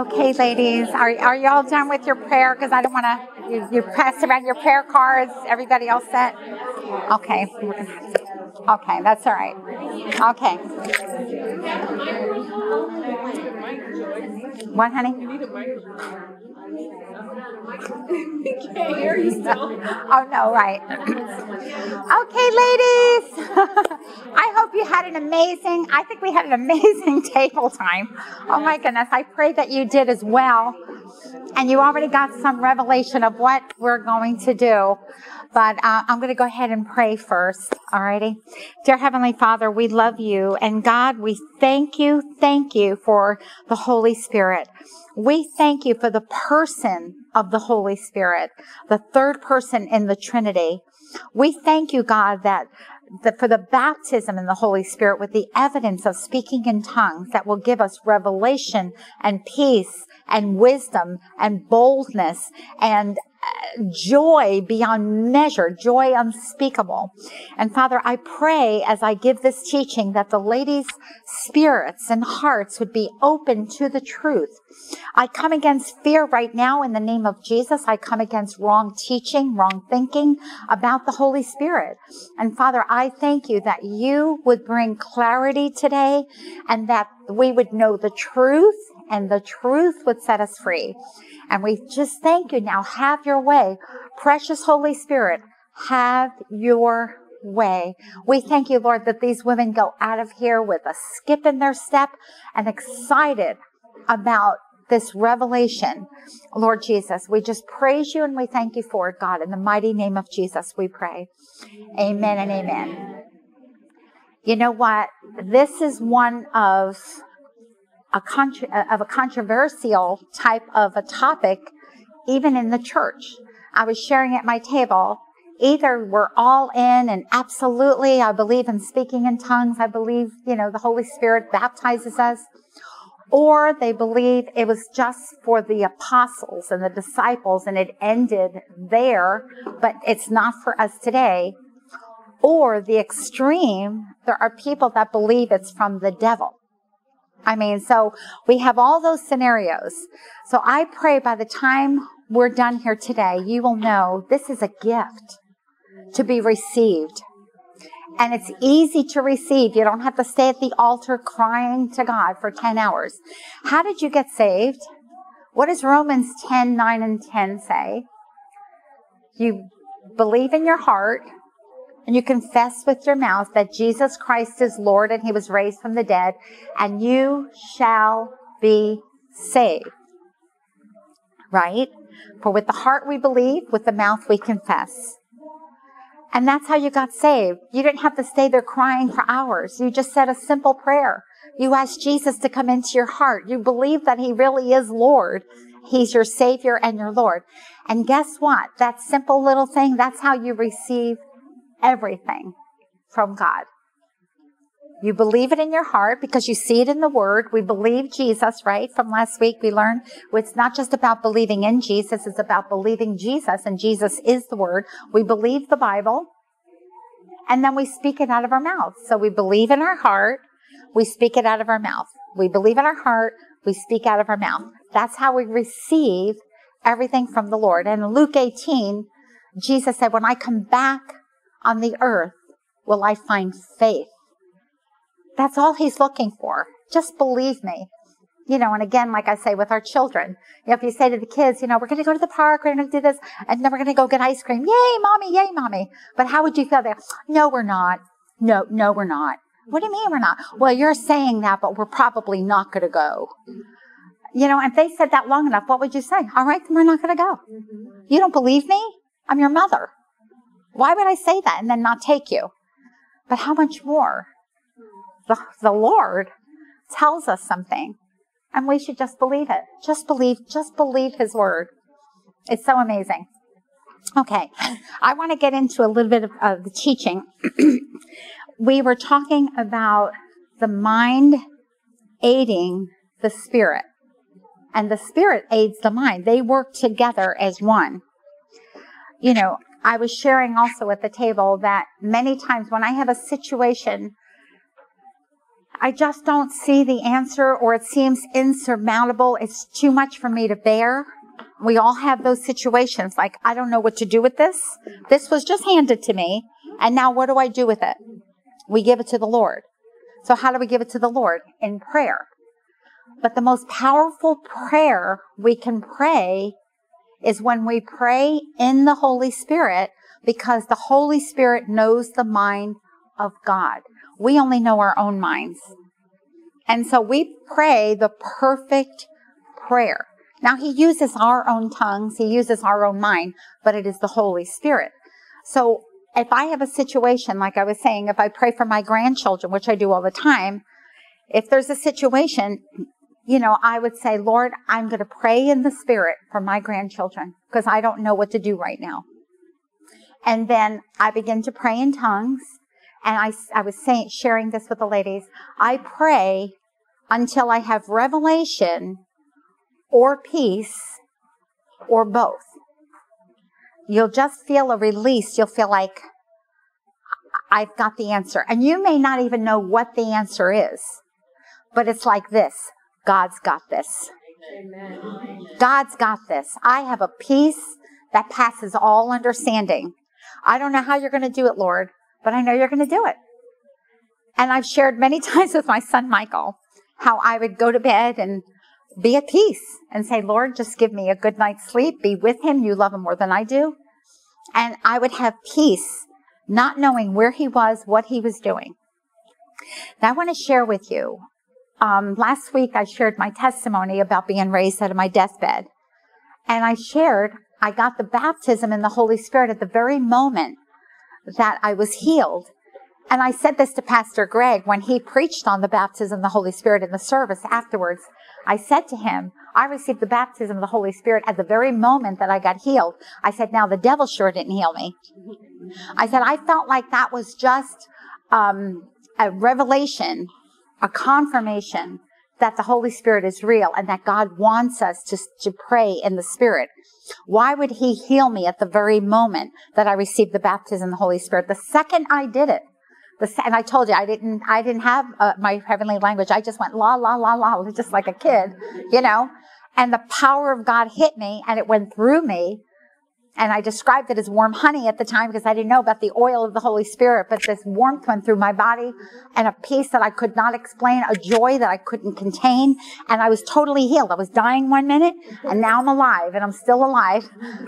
Okay, ladies, are, are you all done with your prayer? Because I don't want to, you, you pressed around your prayer cards. Everybody all set? Okay. Okay, that's all right. Okay. What, honey? can't hear you still. oh no, right. okay, ladies. Had an amazing, I think we had an amazing table time. Oh my goodness. I pray that you did as well. And you already got some revelation of what we're going to do. But uh, I'm going to go ahead and pray first. Alrighty. Dear Heavenly Father, we love you. And God, we thank you, thank you for the Holy Spirit. We thank you for the person of the Holy Spirit, the third person in the Trinity. We thank you, God, that the, for the baptism in the Holy Spirit with the evidence of speaking in tongues that will give us revelation and peace and wisdom and boldness and joy beyond measure, joy unspeakable. And Father, I pray as I give this teaching that the ladies' spirits and hearts would be open to the truth. I come against fear right now in the name of Jesus. I come against wrong teaching, wrong thinking about the Holy Spirit. And Father, I thank you that you would bring clarity today and that we would know the truth and the truth would set us free. And we just thank you now. Have your way. Precious Holy Spirit, have your way. We thank you, Lord, that these women go out of here with a skip in their step and excited about this revelation. Lord Jesus, we just praise you and we thank you for it, God. In the mighty name of Jesus, we pray. Amen and amen. You know what? This is one of a contra- uh, of a controversial type of a topic, even in the church. I was sharing at my table. Either we're all in and absolutely, I believe in speaking in tongues. I believe, you know, the Holy Spirit baptizes us. Or they believe it was just for the apostles and the disciples and it ended there, but it's not for us today. Or the extreme, there are people that believe it's from the devil. I mean, so we have all those scenarios. So I pray by the time we're done here today, you will know this is a gift to be received. And it's easy to receive. You don't have to stay at the altar crying to God for 10 hours. How did you get saved? What does Romans 10, 9, and 10 say? You believe in your heart and you confess with your mouth that Jesus Christ is Lord and he was raised from the dead, and you shall be saved. Right? For with the heart we believe, with the mouth we confess. And that's how you got saved. You didn't have to stay there crying for hours. You just said a simple prayer. You asked Jesus to come into your heart. You believe that he really is Lord. He's your Savior and your Lord. And guess what? That simple little thing, that's how you receive everything from God. You believe it in your heart because you see it in the Word. We believe Jesus, right? From last week, we learned it's not just about believing in Jesus, it's about believing Jesus, and Jesus is the Word. We believe the Bible, and then we speak it out of our mouth. So we believe in our heart, we speak it out of our mouth. We believe in our heart, we speak out of our mouth. That's how we receive everything from the Lord. And in Luke 18, Jesus said, When I come back on the earth will I find faith. That's all he's looking for. Just believe me. You know, and again, like I say with our children, you know, if you say to the kids, you know, we're going to go to the park, we're going to do this, and then we're going to go get ice cream. Yay, mommy, yay, mommy. But how would you feel there? No, we're not. No, no, we're not. What do you mean we're not? Well, you're saying that, but we're probably not going to go. You know, if they said that long enough, what would you say? All right, then we're not going to go. You don't believe me? I'm your mother. Why would I say that and then not take you? But how much more? The, the Lord tells us something and we should just believe it. Just believe, just believe his word. It's so amazing. Okay, I want to get into a little bit of, of the teaching. we were talking about the mind aiding the spirit, and the spirit aids the mind. They work together as one. You know, I was sharing also at the table that many times when I have a situation, I just don't see the answer or it seems insurmountable. It's too much for me to bear. We all have those situations like, I don't know what to do with this. This was just handed to me. And now what do I do with it? We give it to the Lord. So how do we give it to the Lord? In prayer. But the most powerful prayer we can pray is when we pray in the Holy Spirit because the Holy Spirit knows the mind of God. We only know our own minds. And so we pray the perfect prayer. Now he uses our own tongues, he uses our own mind, but it is the Holy Spirit. So if I have a situation, like I was saying, if I pray for my grandchildren, which I do all the time, if there's a situation, you know, I would say, Lord, I'm going to pray in the spirit for my grandchildren because I don't know what to do right now. And then I begin to pray in tongues. And I, I was saying, sharing this with the ladies. I pray until I have revelation or peace or both. You'll just feel a release. You'll feel like I've got the answer. And you may not even know what the answer is, but it's like this. God's got this. Amen. God's got this. I have a peace that passes all understanding. I don't know how you're going to do it, Lord, but I know you're going to do it. And I've shared many times with my son Michael how I would go to bed and be at peace and say, Lord, just give me a good night's sleep. Be with him. You love him more than I do. And I would have peace, not knowing where he was, what he was doing. Now I want to share with you. Um, last week I shared my testimony about being raised out of my deathbed. And I shared I got the baptism in the Holy Spirit at the very moment that I was healed. And I said this to Pastor Greg when he preached on the baptism of the Holy Spirit in the service afterwards. I said to him, I received the baptism of the Holy Spirit at the very moment that I got healed. I said, now the devil sure didn't heal me. I said, I felt like that was just um, a revelation, a confirmation that the Holy Spirit is real and that God wants us to, to pray in the Spirit. Why would He heal me at the very moment that I received the baptism of the Holy Spirit? The second I did it, the, and I told you I didn't, I didn't have uh, my heavenly language. I just went la la la la, just like a kid, you know. And the power of God hit me, and it went through me, and I described it as warm honey at the time because I didn't know about the oil of the Holy Spirit, but this warmth went through my body and a peace that I could not explain, a joy that I couldn't contain. And I was totally healed. I was dying one minute and now I'm alive and I'm still alive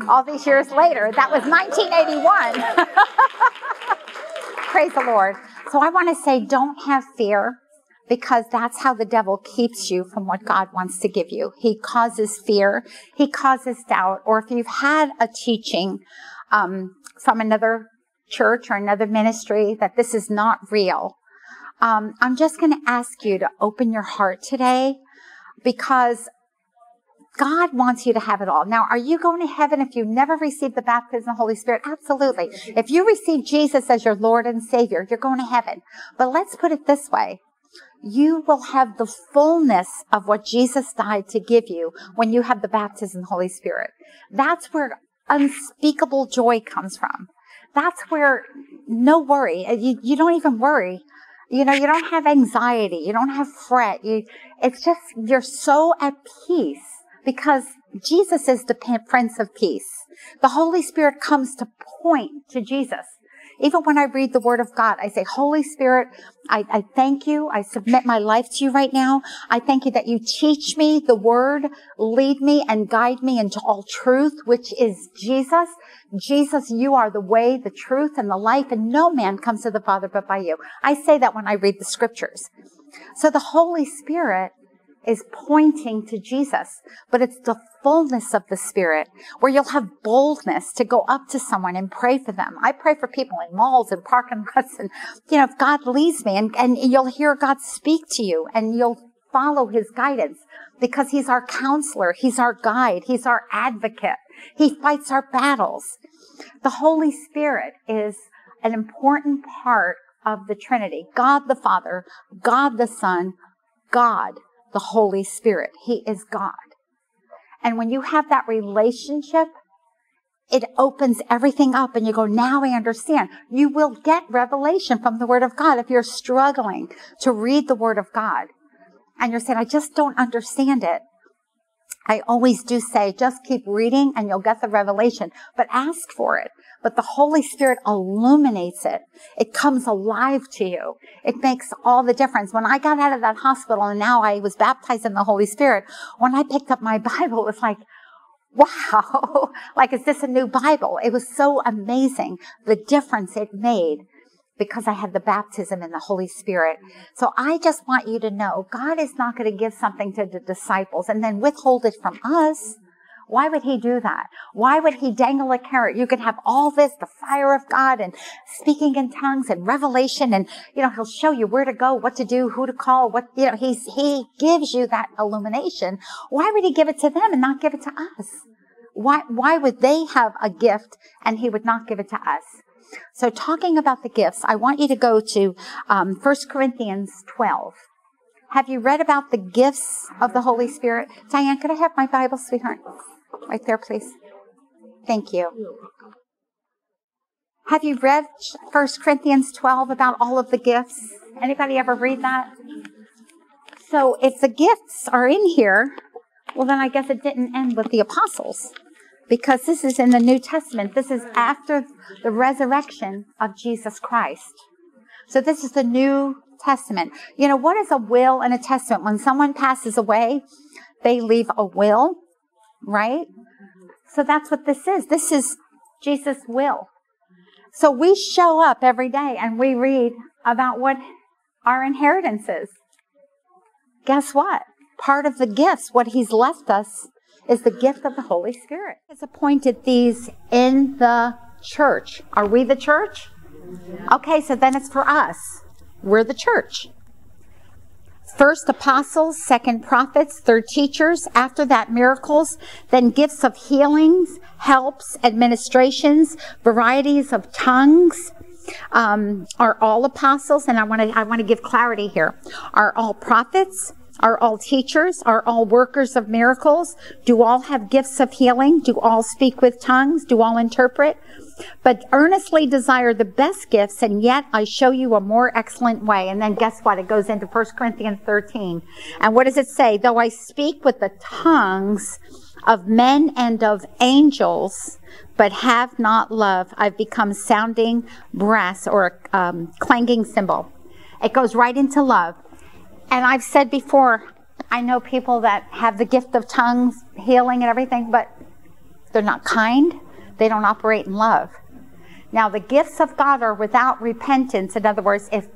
all these years later. That was 1981. Praise the Lord. So I want to say don't have fear because that's how the devil keeps you from what God wants to give you. He causes fear, he causes doubt, or if you've had a teaching um, from another church or another ministry that this is not real, um, I'm just going to ask you to open your heart today because God wants you to have it all. Now, are you going to heaven if you never received the baptism of the Holy Spirit? Absolutely. If you receive Jesus as your Lord and Savior, you're going to heaven. But let's put it this way you will have the fullness of what Jesus died to give you when you have the baptism of the Holy Spirit. That's where unspeakable joy comes from. That's where no worry. Uh, you, you don't even worry. You know, you don't have anxiety. You don't have fret. You, it's just, you're so at peace because Jesus is the Prince of Peace. The Holy Spirit comes to point to Jesus. Even when I read the Word of God, I say, Holy Spirit, I, I thank you. I submit my life to you right now. I thank you that you teach me the Word, lead me and guide me into all truth, which is Jesus. Jesus, you are the way, the truth, and the life, and no man comes to the Father but by you. I say that when I read the scriptures. So the Holy Spirit is pointing to Jesus, but it's the fullness of the Spirit where you'll have boldness to go up to someone and pray for them. I pray for people in malls and parking lots and, you know, if God leads me and, and you'll hear God speak to you and you'll follow his guidance because he's our counselor. He's our guide. He's our advocate. He fights our battles. The Holy Spirit is an important part of the Trinity. God the Father, God the Son, God the Holy Spirit. He is God. And when you have that relationship, it opens everything up and you go, now I understand. You will get revelation from the Word of God if you're struggling to read the Word of God and you're saying, I just don't understand it. I always do say, just keep reading and you'll get the revelation, but ask for it. But the Holy Spirit illuminates it. It comes alive to you. It makes all the difference. When I got out of that hospital and now I was baptized in the Holy Spirit, when I picked up my Bible, it was like, wow, like, is this a new Bible? It was so amazing the difference it made because I had the baptism in the Holy Spirit. So I just want you to know God is not going to give something to the disciples and then withhold it from us. Why would he do that? Why would he dangle a carrot? You can have all this, the fire of God and speaking in tongues and revelation and, you know, he'll show you where to go, what to do, who to call, what, you know, he's, he gives you that illumination. Why would he give it to them and not give it to us? Why, why would they have a gift and he would not give it to us? So talking about the gifts, I want you to go to um, 1 Corinthians 12. Have you read about the gifts of the Holy Spirit? Diane, could I have my Bible, sweetheart? Right there, please. Thank you. Have you read 1 Corinthians 12 about all of the gifts? Anybody ever read that? So if the gifts are in here, well, then I guess it didn't end with the apostles because this is in the New Testament. This is after the resurrection of Jesus Christ. So this is the New Testament. You know, what is a will and a testament? When someone passes away, they leave a will, right? So that's what this is. This is Jesus' will. So we show up every day and we read about what our inheritance is. Guess what? Part of the gifts, what he's left us, is the gift of the Holy Spirit. He has appointed these in the church. Are we the church? Okay, so then it's for us. We're the church. First apostles, second prophets, third teachers, after that miracles, then gifts of healings, helps, administrations, varieties of tongues. Um, are all apostles, and I want to I want to give clarity here. Are all prophets? Are all teachers? Are all workers of miracles? Do all have gifts of healing? Do all speak with tongues? Do all interpret? But earnestly desire the best gifts, and yet I show you a more excellent way. And then guess what? It goes into 1 Corinthians 13. And what does it say? Though I speak with the tongues of men and of angels, but have not love, I've become sounding brass or a um, clanging cymbal. It goes right into love. And I've said before, I know people that have the gift of tongues, healing, and everything, but they're not kind. They don't operate in love. Now, the gifts of God are without repentance. In other words, if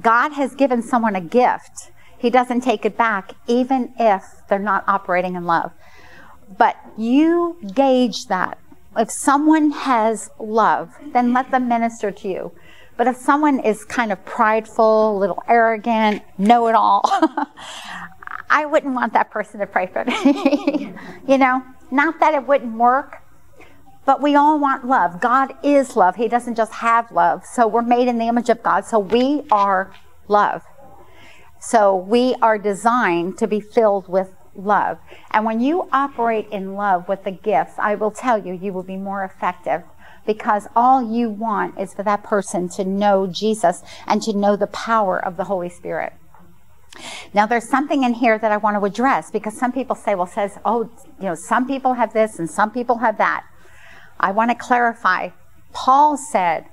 God has given someone a gift, He doesn't take it back, even if they're not operating in love. But you gauge that. If someone has love, then let them minister to you. But if someone is kind of prideful, a little arrogant, know it all, I wouldn't want that person to pray for me. you know, not that it wouldn't work, but we all want love. God is love. He doesn't just have love. So we're made in the image of God. So we are love. So we are designed to be filled with love. And when you operate in love with the gifts, I will tell you, you will be more effective because all you want is for that person to know Jesus and to know the power of the Holy Spirit. Now, there's something in here that I want to address because some people say, well, says, oh, you know, some people have this and some people have that. I want to clarify. Paul said,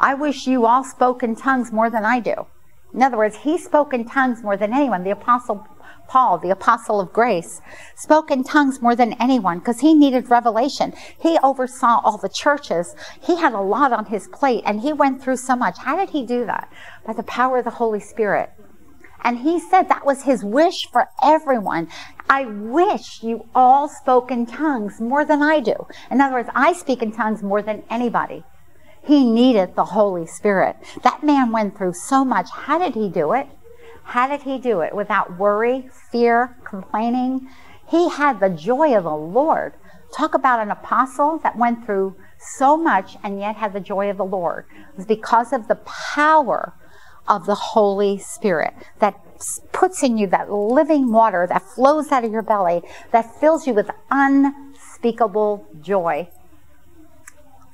I wish you all spoke in tongues more than I do. In other words, he spoke in tongues more than anyone. The apostle Paul, the apostle of grace, spoke in tongues more than anyone because he needed revelation. He oversaw all the churches. He had a lot on his plate and he went through so much. How did he do that? By the power of the Holy Spirit. And he said that was his wish for everyone. I wish you all spoke in tongues more than I do. In other words, I speak in tongues more than anybody. He needed the Holy Spirit. That man went through so much. How did he do it? How did he do it? Without worry, fear, complaining. He had the joy of the Lord. Talk about an apostle that went through so much and yet had the joy of the Lord. It was because of the power of the Holy Spirit that puts in you that living water that flows out of your belly, that fills you with unspeakable joy.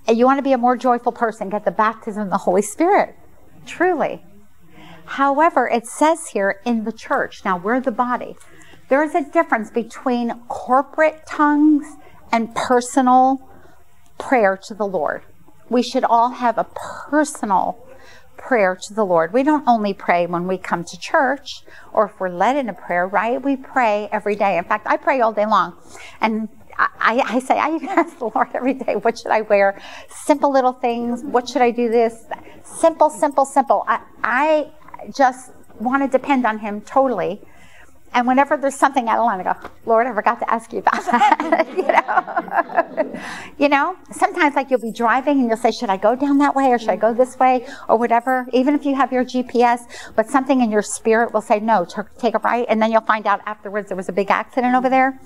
And you want to be a more joyful person, get the baptism of the Holy Spirit. Truly. However, it says here in the church, now we're the body. There is a difference between corporate tongues and personal prayer to the Lord. We should all have a personal prayer to the Lord. We don't only pray when we come to church or if we're led in a prayer, right? We pray every day. In fact, I pray all day long. And I, I, say, I even ask the Lord every day, what should I wear? Simple little things. What should I do this? Simple, simple, simple. I, I just want to depend on Him totally. And whenever there's something out of line, I go, Lord, I forgot to ask you about that. you know, you know. Sometimes, like you'll be driving and you'll say, "Should I go down that way or should I go this way or whatever?" Even if you have your GPS, but something in your spirit will say, "No, take a right," and then you'll find out afterwards there was a big accident over there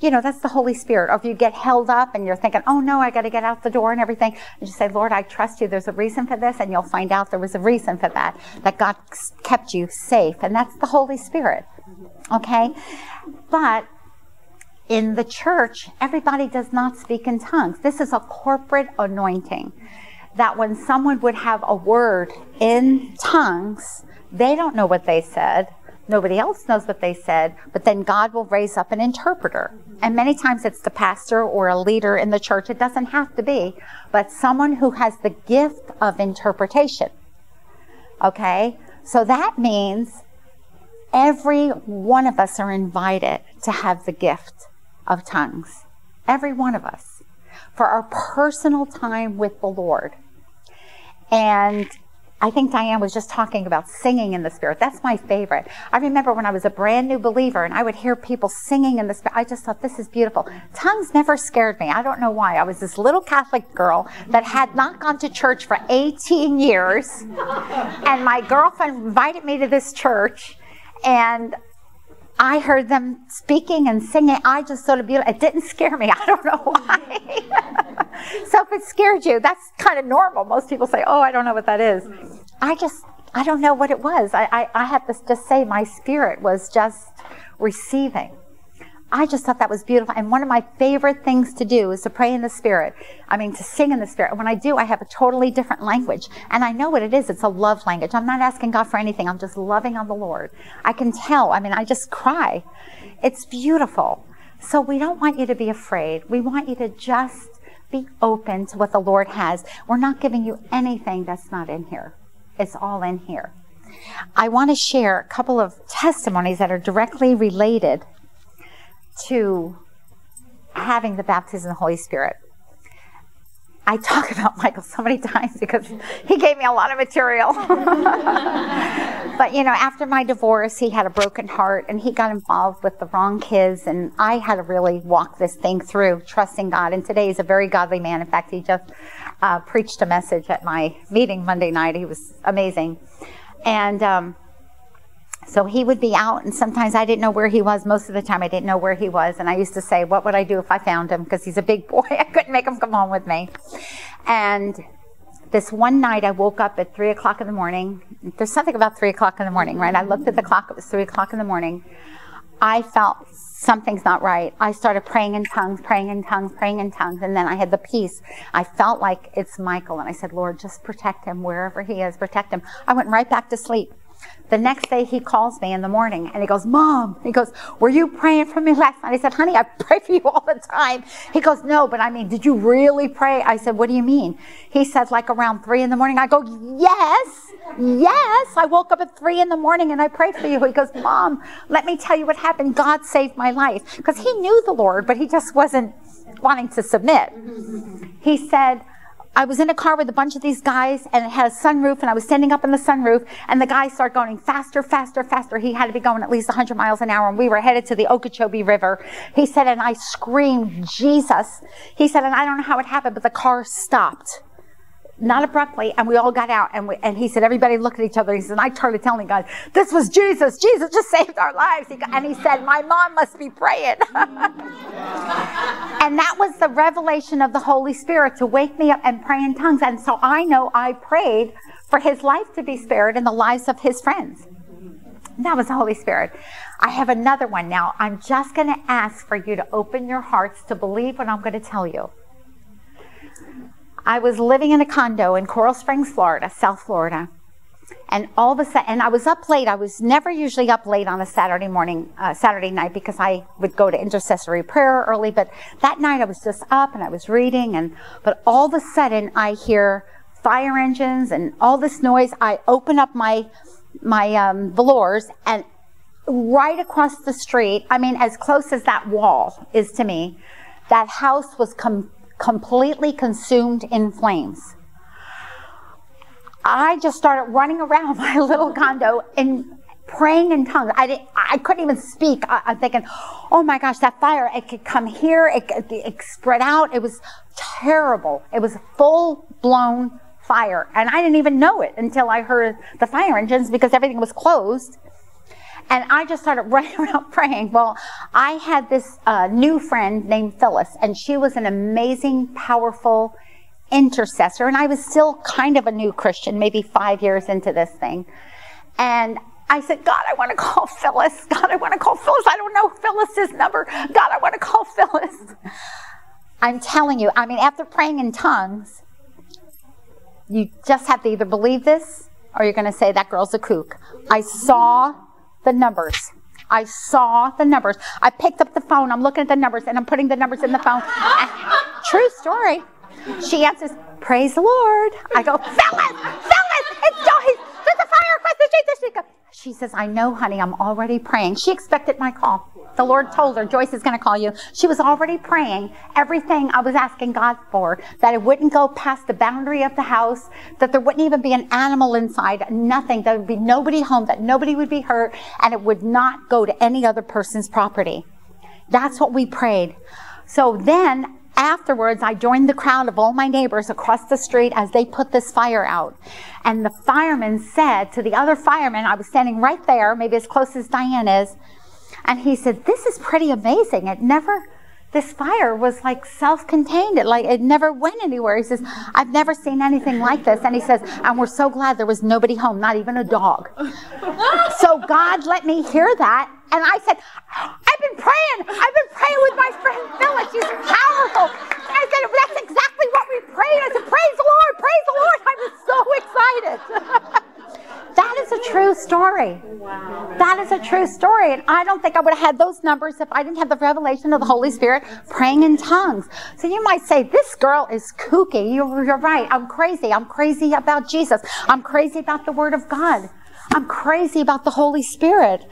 you know, that's the Holy Spirit. Or if you get held up and you're thinking, oh no, I got to get out the door and everything, you just say, Lord, I trust you. There's a reason for this. And you'll find out there was a reason for that, that God kept you safe. And that's the Holy Spirit. Okay? But in the church, everybody does not speak in tongues. This is a corporate anointing. That when someone would have a word in tongues, they don't know what they said Nobody else knows what they said, but then God will raise up an interpreter. And many times it's the pastor or a leader in the church. It doesn't have to be, but someone who has the gift of interpretation. Okay? So that means every one of us are invited to have the gift of tongues. Every one of us. For our personal time with the Lord. And I think Diane was just talking about singing in the Spirit. That's my favorite. I remember when I was a brand new believer and I would hear people singing in the Spirit. I just thought, this is beautiful. Tongues never scared me. I don't know why. I was this little Catholic girl that had not gone to church for 18 years. And my girlfriend invited me to this church. And I heard them speaking and singing. I just thought it beautiful. It didn't scare me. I don't know why. so if it scared you, that's kind of normal. Most people say, "Oh, I don't know what that is." I just, I don't know what it was. I, I, I have to just say, my spirit was just receiving. I just thought that was beautiful. And one of my favorite things to do is to pray in the Spirit. I mean, to sing in the Spirit. When I do, I have a totally different language. And I know what it is. It's a love language. I'm not asking God for anything. I'm just loving on the Lord. I can tell. I mean, I just cry. It's beautiful. So we don't want you to be afraid. We want you to just be open to what the Lord has. We're not giving you anything that's not in here. It's all in here. I want to share a couple of testimonies that are directly related to having the baptism of the Holy Spirit. I talk about Michael so many times because he gave me a lot of material. but you know, after my divorce, he had a broken heart and he got involved with the wrong kids, and I had to really walk this thing through, trusting God. And today he's a very godly man. In fact, he just uh, preached a message at my meeting Monday night. He was amazing, and. Um, so he would be out, and sometimes I didn't know where he was. Most of the time, I didn't know where he was. And I used to say, What would I do if I found him? Because he's a big boy. I couldn't make him come home with me. And this one night, I woke up at 3 o'clock in the morning. There's something about 3 o'clock in the morning, right? I looked at the clock, it was 3 o'clock in the morning. I felt something's not right. I started praying in tongues, praying in tongues, praying in tongues, and then I had the peace. I felt like it's Michael, and I said, Lord, just protect him wherever he is, protect him. I went right back to sleep. The next day he calls me in the morning and he goes, Mom, he goes, Were you praying for me last night? I said, Honey, I pray for you all the time. He goes, No, but I mean, did you really pray? I said, What do you mean? He said, like around three in the morning. I go, Yes, yes. I woke up at three in the morning and I prayed for you. He goes, Mom, let me tell you what happened. God saved my life. Because he knew the Lord, but he just wasn't wanting to submit. He said, I was in a car with a bunch of these guys and it had a sunroof and I was standing up in the sunroof and the guy started going faster, faster, faster. He had to be going at least 100 miles an hour and we were headed to the Okeechobee River. He said, and I screamed, Jesus. He said, and I don't know how it happened, but the car stopped not abruptly, and we all got out, and, we, and he said, everybody looked at each other. He said, I started telling God, this was Jesus. Jesus just saved our lives. He, and he said, my mom must be praying. and that was the revelation of the Holy Spirit to wake me up and pray in tongues. And so I know I prayed for his life to be spared and the lives of his friends. That was the Holy Spirit. I have another one now. I'm just going to ask for you to open your hearts to believe what I'm going to tell you. I was living in a condo in Coral Springs, Florida, South Florida. And all of a sudden, and I was up late. I was never usually up late on a Saturday morning, uh, Saturday night, because I would go to intercessory prayer early. But that night I was just up and I was reading. And, but all of a sudden I hear fire engines and all this noise. I open up my, my, um, velours and right across the street, I mean, as close as that wall is to me, that house was com- completely consumed in flames. I just started running around my little condo and praying in tongues. I didn't, I couldn't even speak. I, am thinking, oh my gosh, that fire, it could come here, it, it, it spread out. It was terrible. It was a full blown fire. And I didn't even know it until I heard the fire engines because everything was closed. And I just started running around praying. Well, I had this uh, new friend named Phyllis, and she was an amazing, powerful intercessor. And I was still kind of a new Christian, maybe five years into this thing. And I said, God, I want to call Phyllis. God, I want to call Phyllis. I don't know Phyllis's number. God, I want to call Phyllis. I'm telling you, I mean, after praying in tongues, you just have to either believe this or you're going to say that girl's a kook. I saw the numbers. I saw the numbers. I picked up the phone. I'm looking at the numbers and I'm putting the numbers in the phone. True story. She answers, Praise the Lord. I go, Phyllis, Phyllis, it's Joyce. There's a fire across the street. She, goes, She says, I know, honey, I'm already praying. She expected my call. The Lord told her, Joyce is going to call you. She was already praying everything I was asking God for, that it wouldn't go past the boundary of the house, that there wouldn't even be an animal inside, nothing. There would be nobody home, that nobody would be hurt, and it would not go to any other person's property. That's what we prayed. So then afterwards, I joined the crowd of all my neighbors across the street as they put this fire out. And the fireman said to the other fireman, I was standing right there, maybe as close as Diane is, and he said, This is pretty amazing. It never, this fire was like self-contained. It like it never went anywhere. He says, I've never seen anything like this. And he says, and we're so glad there was nobody home, not even a dog. so God let me hear that. And I said, I've been praying. I've been praying with my friend Phyllis. She's powerful. And I said, that's exactly what we prayed. I said, praise the Lord, praise the Lord. I was so excited. That is a true story. Wow. That is a true story. And I don't think I would have had those numbers if I didn't have the revelation of the Holy Spirit praying in tongues. So you might say, this girl is kooky. You're, you're right. I'm crazy. I'm crazy about Jesus. I'm crazy about the Word of God. I'm crazy about the Holy Spirit.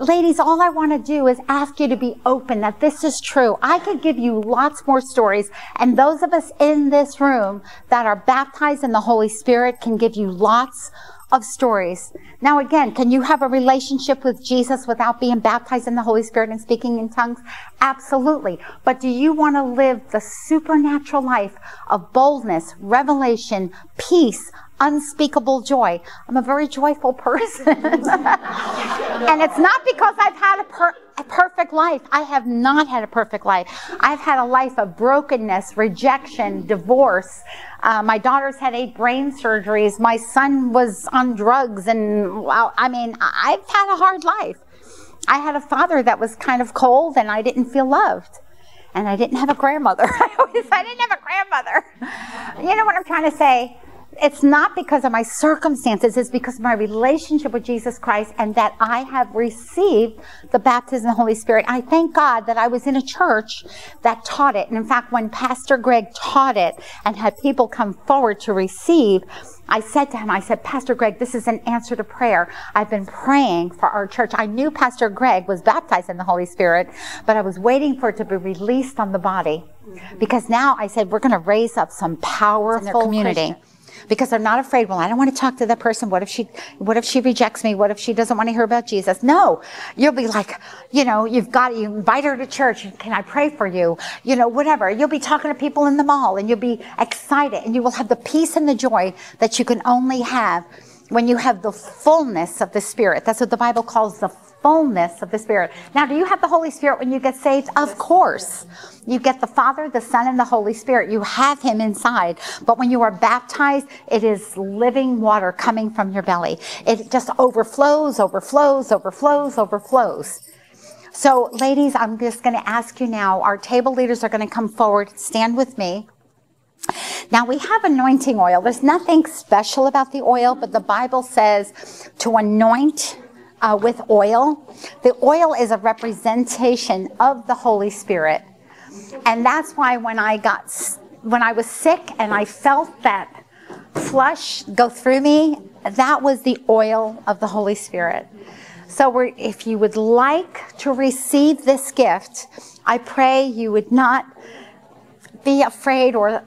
Ladies, all I want to do is ask you to be open that this is true. I could give you lots more stories, and those of us in this room that are baptized in the Holy Spirit can give you lots of stories. Now, again, can you have a relationship with Jesus without being baptized in the Holy Spirit and speaking in tongues? Absolutely. But do you want to live the supernatural life of boldness, revelation, peace, unspeakable joy. I'm a very joyful person. and it's not because I've had a, per- a, perfect life. I have not had a perfect life. I've had a life of brokenness, rejection, divorce. Uh, my daughter's had eight brain surgeries. My son was on drugs. And, well, I mean, I've had a hard life. I had a father that was kind of cold and I didn't feel loved and I didn't have a grandmother. I I didn't have a grandmother. You know what I'm trying to say? It's not because of my circumstances, it's because of my relationship with Jesus Christ and that I have received the baptism of the Holy Spirit. I thank God that I was in a church that taught it. And in fact, when Pastor Greg taught it and had people come forward to receive, I said to him, I said, Pastor Greg, this is an answer to prayer. I've been praying for our church. I knew Pastor Greg was baptized in the Holy Spirit, but I was waiting for it to be released on the body. Because now I said, we're going to raise up some powerful community. Christian because they're not afraid. Well, I don't want to talk to that person. What if she, what if she rejects me? What if she doesn't want to hear about Jesus? No, you'll be like, you know, you've got, you invite her to church. Can I pray for you? You know, whatever. You'll be talking to people in the mall and you'll be excited and you will have the peace and the joy that you can only have when you have the fullness of the Spirit. That's what the Bible calls the fullness of the Spirit. Now, do you have the Holy Spirit when you get saved? Of course. You get the Father, the Son, and the Holy Spirit. You have Him inside. But when you are baptized, it is living water coming from your belly. It just overflows, overflows, overflows, overflows. So, ladies, I'm just going to ask you now. Our table leaders are going to come forward. Stand with me. Now we have anointing oil. There's nothing special about the oil, but the Bible says to anoint uh, with oil. The oil is a representation of the Holy Spirit. And that's why when I got, when I was sick and I felt that flush go through me, that was the oil of the Holy Spirit. So if you would like to receive this gift, I pray you would not be afraid or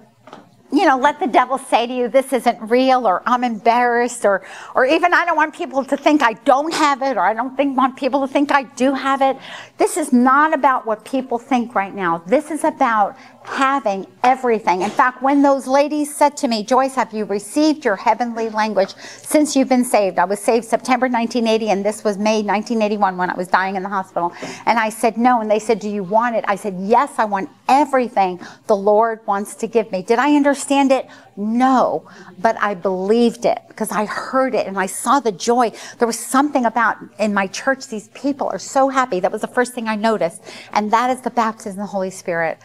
you know, let the devil say to you, this isn't real, or I'm embarrassed, or, or even I don't want people to think I don't have it, or I don't think, want people to think I do have it. This is not about what people think right now. This is about having everything. In fact, when those ladies said to me, Joyce, have you received your heavenly language since you've been saved? I was saved September 1980, and this was May 1981 when I was dying in the hospital. And I said, no. And they said, do you want it? I said, yes, I want everything the Lord wants to give me. Did I understand it? No, but I believed it because I heard it and I saw the joy. There was something about in my church, these people are so happy. That was the first thing I noticed. And that is the baptism of the Holy Spirit.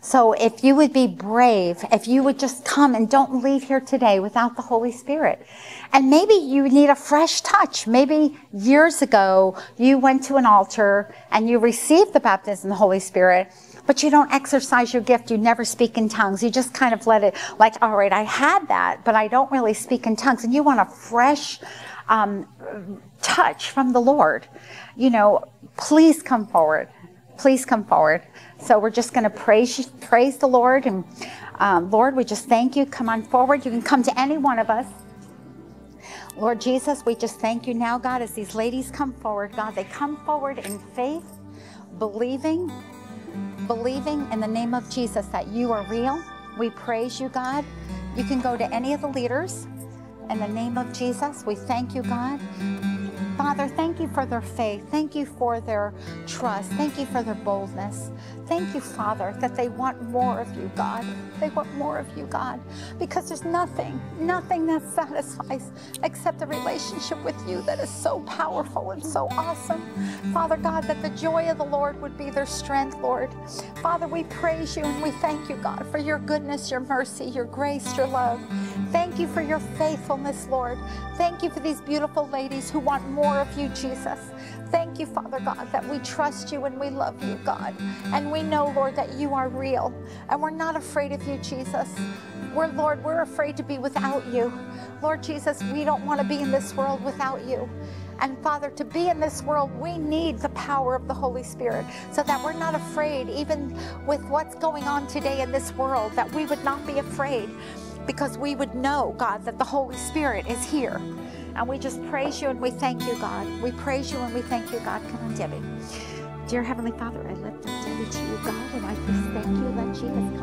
So if you would be brave, if you would just come and don't leave here today without the Holy Spirit. And maybe you need a fresh touch. Maybe years ago you went to an altar and you received the baptism of the Holy Spirit but you don't exercise your gift. You never speak in tongues. You just kind of let it, like, all right, I had that, but I don't really speak in tongues. And you want a fresh um, touch from the Lord. You know, please come forward. Please come forward. So we're just going to praise praise the Lord and um, Lord, we just thank you. Come on forward. You can come to any one of us. Lord Jesus, we just thank you now, God, as these ladies come forward. God, they come forward in faith, believing, believing in the name of Jesus that you are real. We praise you, God. You can go to any of the leaders. In the name of Jesus, we thank you, God. Father, thank you for their faith. Thank you for their trust. Thank you for their boldness. Thank you, Father, that they want more of you, God. They want more of you, God, because there's nothing, nothing that satisfies except a relationship with you that is so powerful and so awesome. Father God, that the joy of the Lord would be their strength, Lord. Father, we praise you and we thank you, God, for your goodness, your mercy, your grace, your love. Thank you for your faithfulness, Lord. Thank you for these beautiful ladies who want more of you, Jesus. Thank you, Father God, that we trust you and we love you, God. And we know, Lord, that you are real. And we're not afraid of you, Jesus. We're, Lord, we're afraid to be without you. Lord Jesus, we don't want to be in this world without you. And Father, to be in this world, we need the power of the Holy Spirit so that we're not afraid, even with what's going on today in this world, that we would not be afraid because we would know, God, that the Holy Spirit is here. And we just praise you and we thank you, God. We praise you and we thank you, God. Come on, Debbie. Dear Heavenly Father, I lift up Debbie to you, God, and I just thank you that she has come